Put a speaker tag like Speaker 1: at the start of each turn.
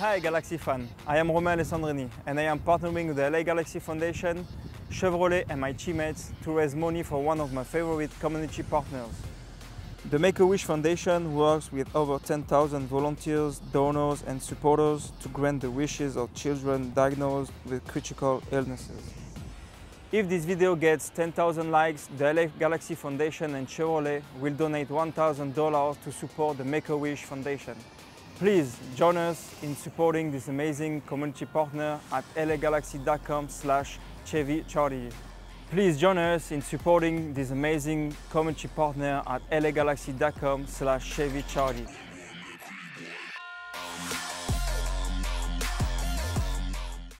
Speaker 1: Hi Galaxy fan, I am Romain Alessandrini and I am partnering with the LA Galaxy Foundation, Chevrolet and my teammates to raise money for one of my favorite community partners. The Make-A-Wish Foundation works with over 10,000 volunteers, donors and supporters to grant the wishes of children diagnosed with critical illnesses. If this video gets 10,000 likes, the LA Galaxy Foundation and Chevrolet will donate $1,000 to support the Make-A-Wish Foundation. Please join us in supporting this amazing community partner at lagalaxy.com slash charity. Please join us in supporting this amazing community partner at lagalaxy.com slash charity.